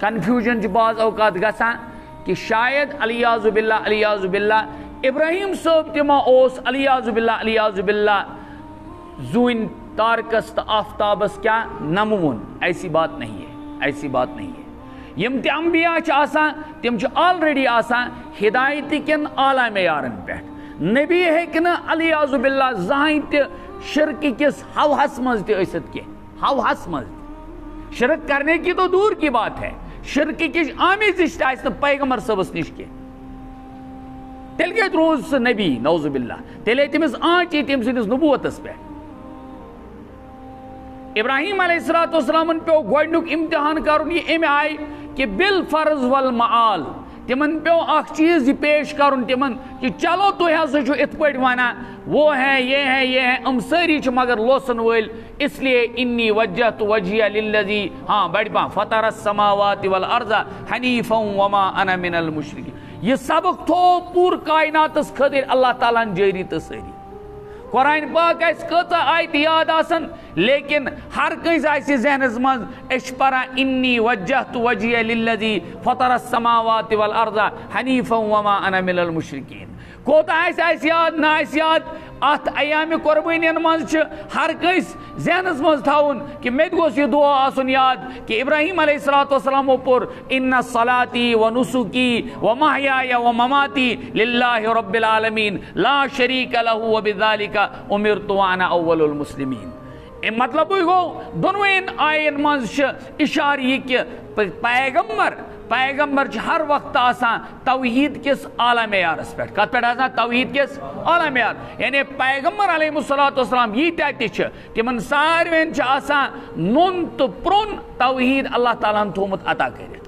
Confusion بعض اوقات گژھان کہ شاید علیہ باللہ علیہ باللہ، ابراہیم صٲب تہِ ما اوس علیہ باللہ علیہ باللہ زوٗنۍ تارکس تو آفتابس کیا نمون، ایسی بات نہیں ہے، ایسی بات نہیں ہے۔ یم تہِ انبیاء چھِ آسان تِم چھِ آلریڈی آسان ہدایت کٮ۪ن اعلیٰ معیارن پٮ۪ٹھ نبی ہیٚکہِ نہٕ علیہ باللہ زٕہٕنۍ تہِ شرکہِ کِس ہوہس منٛز تہِ ٲسِتھ کینٛہہ ہوہس منٛز تہِ شرک کرنے کی تو دور کی بات ہے۔ شرکہِ کِس آمیزش تہِ آسہِ نہٕ پیغمبر صٲبس نِش کینٛہہ تیٚلہِ کتہِ روٗز سُہ نبی نوزُ باللہ۔ تیٚلہِ ہے تٔمِس آنچی تٔمۍ سٕنٛدِس نبوتس پٮ۪ٹھ ابراہیم علیہ السلام والسلام پیو گۄڈنیُک امتحان کرُن یہِ اَمہِ آیہِ کہ بِل فرض ول معال تمن پیو اخ چیز یہ پیش کرن تمن کہ چلو تھی ہسا چھو ات پٹ ونان، وہ ہیں یہ ہیں یہ ہیں ام ساری چھ مگر لوسن ول اس لیے انی وجہت وجہی للذی ہاں بڑ پا فطر السماوات والارض حنیفا وما انا من المشرکین۔ یہ سبق تھو پور کائنات اس خاطر اللہ تعالیٰ جاری تسری قرآن پاک اس کتا آیت یاد آسن، لیکن ہر کنس آسی ذہنس من اش پرا انی وجہت وجہی للذی فطر السماوات والارض حنیفا وما انا من المشرکین. کوتا آس آس یاد، نہ آس یاد ات ایام قربانین من ہر کس ذہنس من تھاون کہ مے گوس یہ دعا آسن یاد کہ ابراہیم علیہ الصلوۃ والسلام پر ان صلاتی و نسکی و محیای و مماتی للہ رب العالمین لا شریک له وبذالک امرت وانا اول المسلمین۔ مطلب گو دونوین آئین من اشار یہ کہ پیغمبر پیغمبر جی، ہر وقت آسان۔ توحید کس اعلیٰ معیارس پہ؟ کت پہ آسان؟ توحید کس اعلیٰ معیار۔ یعنی پیغمبر علیہ الصلوۃ والسلام یہ تہ تمن ساروین آسان، نون تو پرون توحید اللہ تعالیٰ ہن تھومت عطا کر